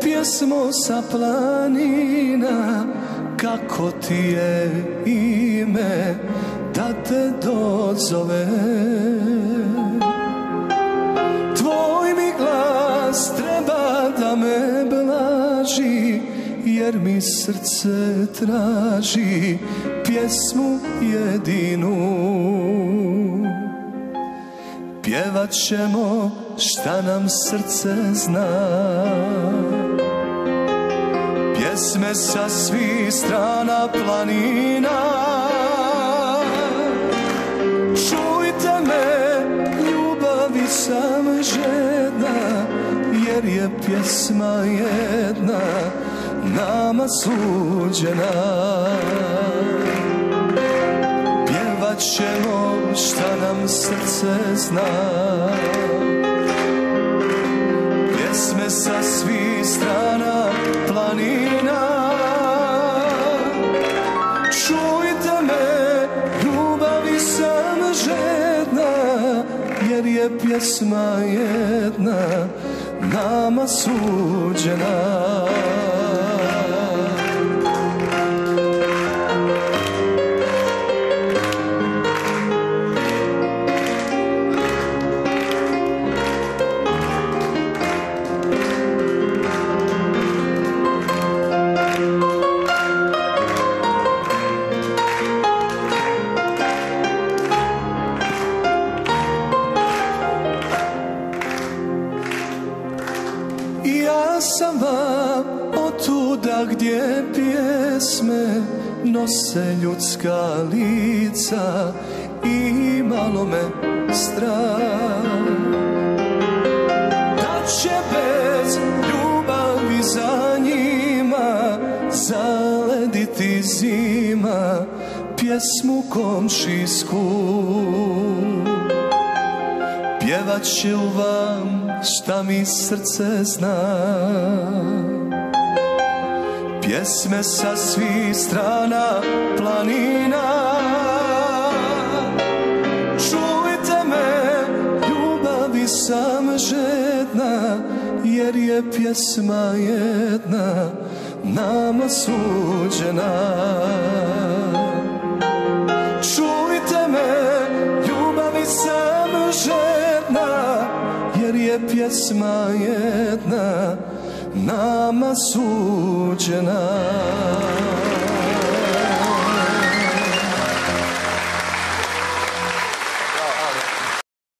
pjesmo sa planina Kako ti je ime da te dozove? Tvoj mi glas treba da me blaži Jer mi srce traži pjesmu jedinu Pjevat ćemo šta nam srce zna. Pjesme sa svih strana planina. Čujte me, ljubavi sam žedna Jer je pjesma jedna nama suđena ćemo šta nam srce zna. Pjesme sa svih strana planina. Čujte me, ljubavi sam žedna Jer je pjesma jedna nama suđena sam vam otuda gdje pjesme nose ljudska lica i malo me strah. Da će bez ljubavi za njima zalediti zima pjesmu komšijsku Pjevat će u vam šta mi srce zna. Pjesme sa svih strana planina. Čujte me, ljubavi sam žedna Jer je pjesma jedna nama suđena pjesma jedna nama suđena